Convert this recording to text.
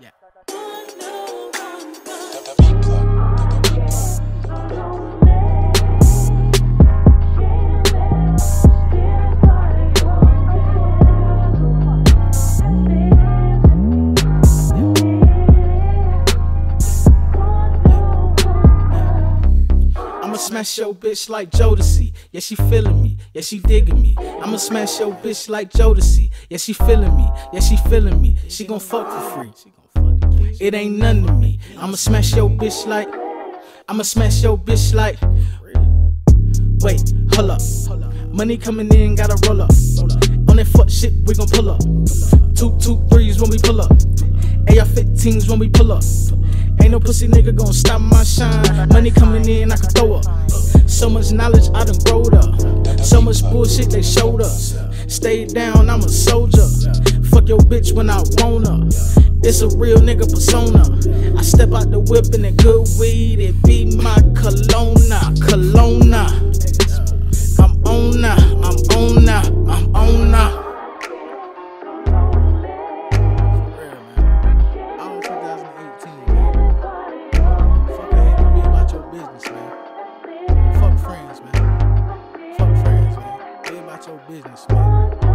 Yeah. Smash your bitch like Jodeci. Yeah, she feeling me. Yeah, she digging me. I'ma smash your bitch like Jodeci. Yeah, she feeling me. Yeah, she feeling me. She gon' fuck for free. It ain't none to me. I'ma smash your bitch like. I'ma smash your bitch like. Wait, hold up. Money coming in, gotta roll up. On that fuck shit, we gon' pull up. Two, two, threes when we pull up. AR 15s when we pull up. Ain't no pussy nigga gon' stop my shine. Money coming in, I can throw up. So much knowledge, I done growed up. So much bullshit they showed us. Stay down, I'm a soldier. Fuck your bitch when I wanna. It's a real nigga persona. I step out the whip in that good weed, it be my Kelowna, your business, man. All 2K18, man. Fucking Esco, man.